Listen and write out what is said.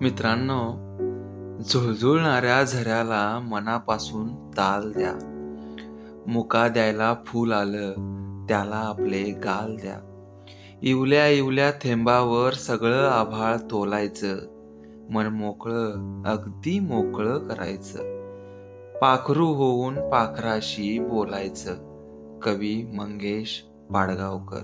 मित्रांनो झुळझुळणाऱ्या झऱ्याला मनापासून ताल द्या. मुका द्यायला फूल आलं त्याला आपले गाल द्या. इवल्या इवल्या थेंबावर सगळं आभाळ तोलायचं. मन मोकळं अगदी मोकळं करायचं. पाखरू होऊन पाखराशी बोलायचं. कवी मंगेश पाडगावकर.